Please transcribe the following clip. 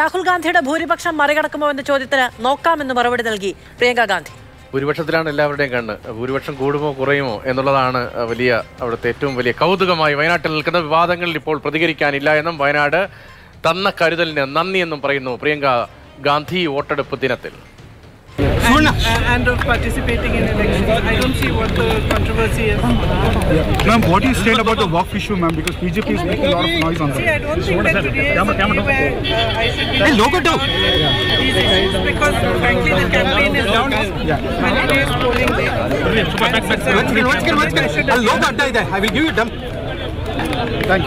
രാഹുൽ ഗാന്ധിയുടെ ഭൂരിപക്ഷം മറികടക്കുമോ എന്ന ചോദ്യത്തിന് നോക്കാമെന്ന് മറുപടി നൽകി പ്രിയങ്ക ഗാന്ധി. ഭൂരിപക്ഷത്തിലാണ് എല്ലാവരുടെയും കണ്ണ്. ഭൂരിപക്ഷം കൂടുമോ കുറയുമോ എന്നുള്ളതാണ് വലിയ അവിടുത്തെ ഏറ്റവും വലിയ കൗതുകമായി വയനാട്ടിൽ നിൽക്കുന്ന വിവാദങ്ങളിൽ ഇപ്പോൾ പ്രതികരിക്കാനില്ല എന്നും വയനാട് തന്ന കരുതലിന് നന്ദി എന്നും പറയുന്നു പ്രിയങ്ക ഗാന്ധി വോട്ടെടുപ്പ് ദിനത്തിൽ. And of participating in elections. I don't see what the controversy is. Ma'am, what do you state about the WAF issue, ma'am? Because BJP is making a lot of noise on See, that. I don't think that today is a day where uh, I should be talking about these issues because frankly the campaign is down and it is polling day. And, uh, I should I will give you them.